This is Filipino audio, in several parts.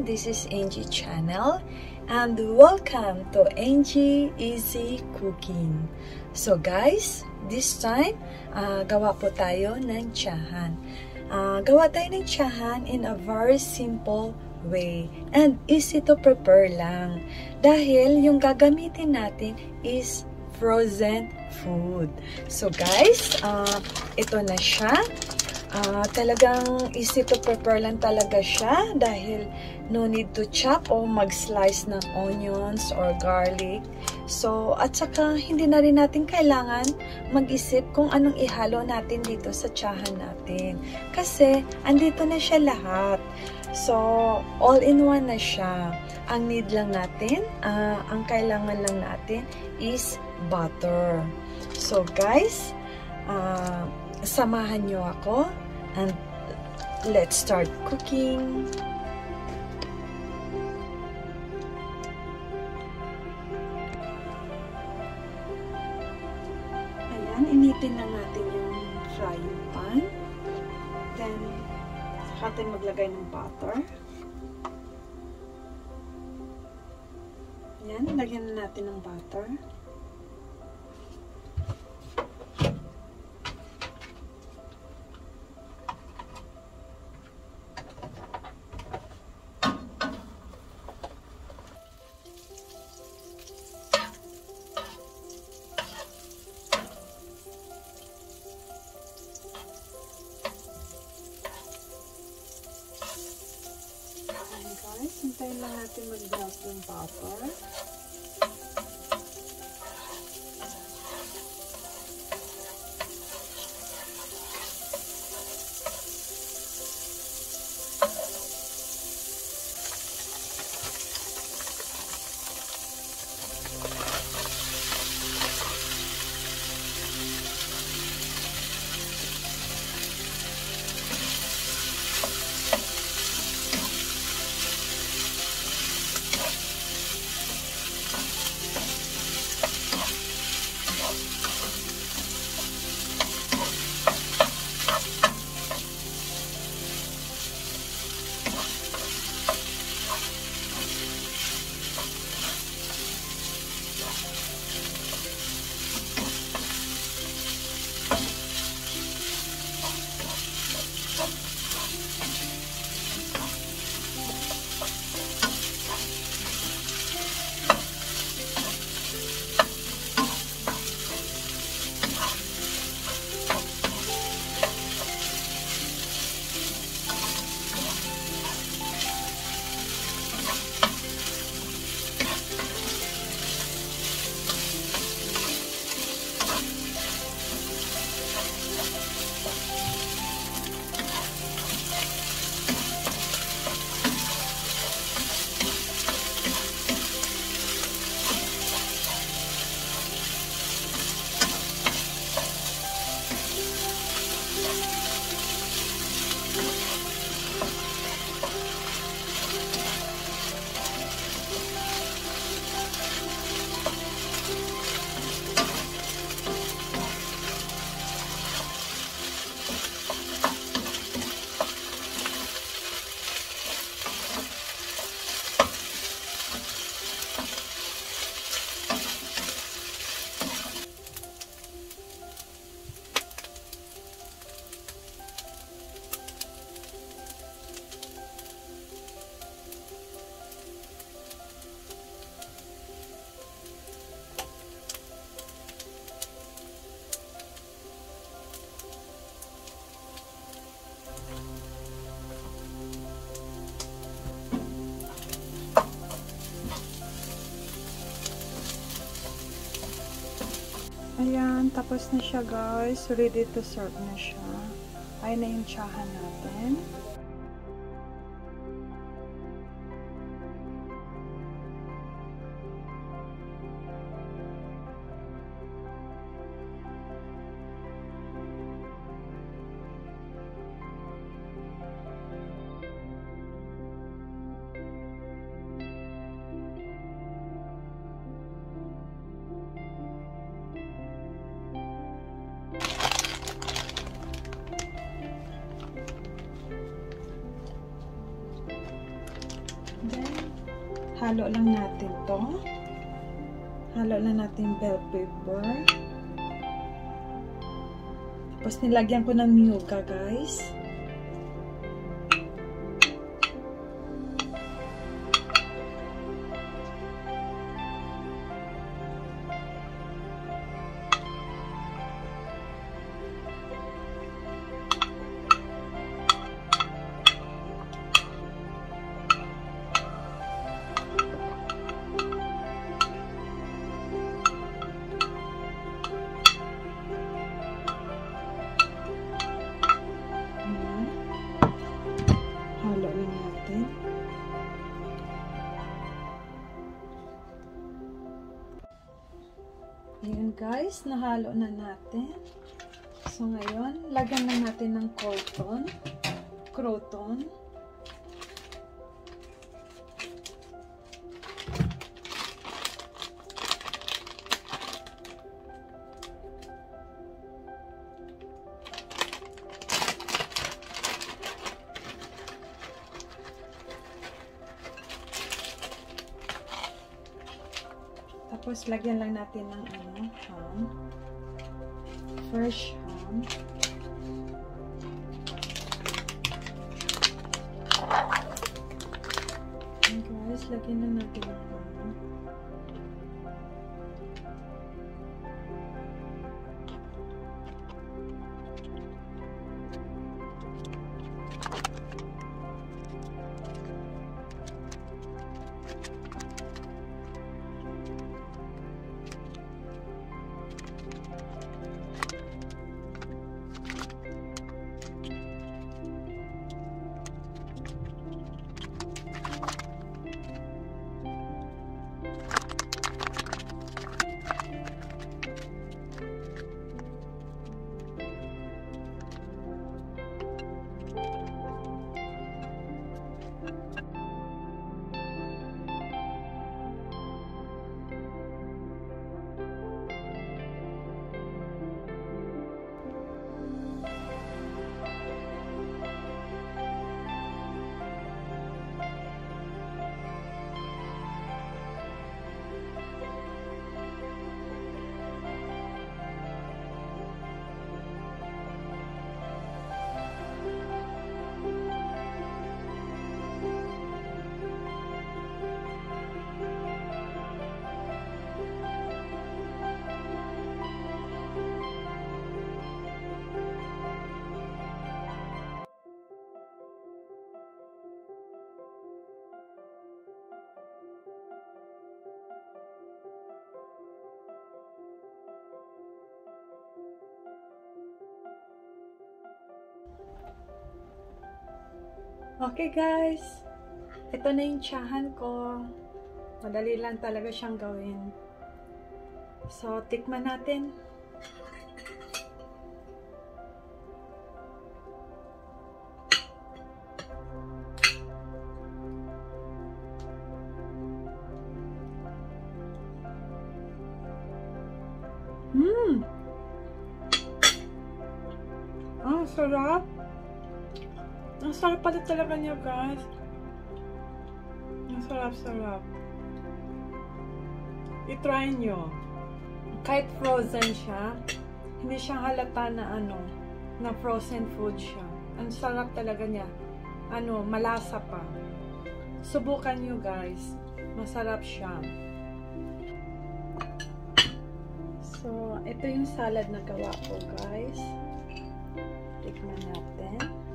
This is Angie Channel and welcome to Angie Easy Cooking. So guys, this time, uh, gawa po tayo ng tsahan. Uh, gawa tayo ng tsahan in a very simple way and easy to prepare lang. Dahil yung gagamitin natin is frozen food. So guys, uh, ito na siya. Uh, talagang easy to prepare lang talaga siya dahil no need to chop o mag-slice ng onions or garlic. So, at saka hindi na rin natin kailangan mag-isip kung anong ihalo natin dito sa tsahan natin. Kasi, andito na siya lahat. So, all-in-one na siya. Ang need lang natin, uh, ang kailangan lang natin is butter. So, guys, uh, samahan nyo ako and let's start cooking. Ayan, initin na natin yung frying pan. Then, saka tayo maglagay ng butter. Ayan, lagyan na natin ng butter. Natin mag-melt yung butter. Ayan, tapos na siya guys. Ready to serve na siya. Ayan na yung tsahan natin. Halo lang natin to. Halo lang natin bell pepper. Tapos nilagyan ko ng myuga guys. Guys, nahalo na natin. So ngayon, lagyan na natin ng croton. Croton. Tapos, lagyan lang natin ng ano, ham. Fresh ham. Okay guys, ito na yung tsahan ko. Madali lang talaga siyang gawin. So, tikman natin. Mmm! Ang sarap! Ang sarap pala talaga niya, guys. Ang sarap-sarap. I-try nyo. Kahit frozen siya, hindi siya halata na ano, na frozen food siya. Ang sarap talaga niya. Ano, malasa pa. Subukan nyo, guys. Masarap siya. So, ito yung salad na gawa ko, guys. Tikman natin.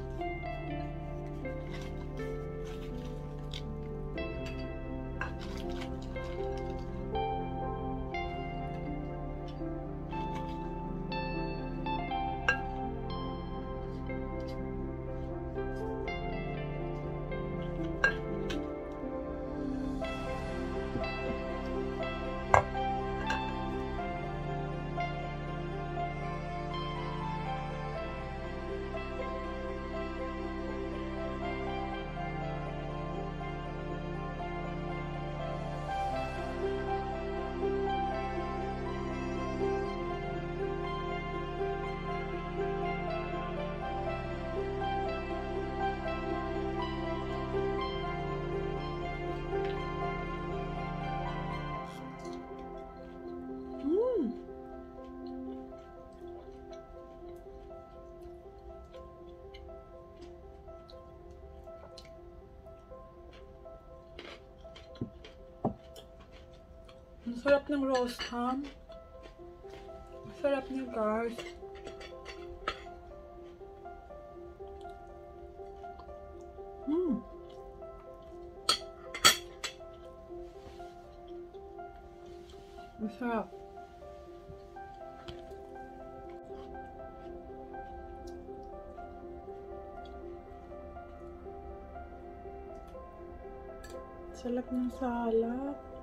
Sarap ng roast ham. Sarap niya guys. Mmm. Masarap. Sarap ng salad.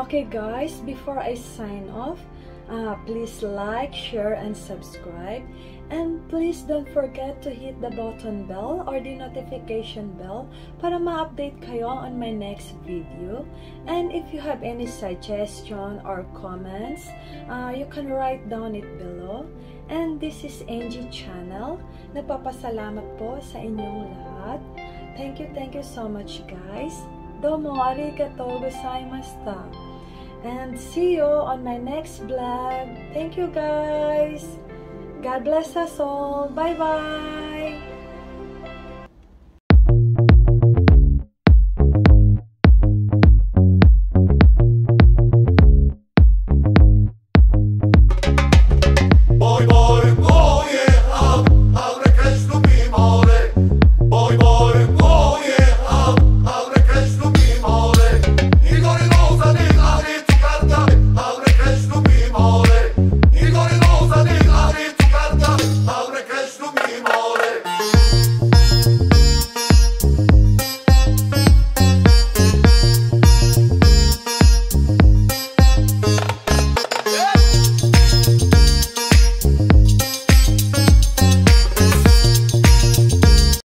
Okay guys, before I sign off, uh, please like, share, and subscribe. And please don't forget to hit the button bell or the notification bell para ma-update kayo on my next video. And if you have any suggestion or comments, uh, you can write down it below. And this is Angie Channel. Nagpapasalamat po sa inyong lahat. Thank you, thank you so much guys. Domo arigatou gozaimashita. And see you on my next vlog. Thank you guys. God bless us all. Bye-bye.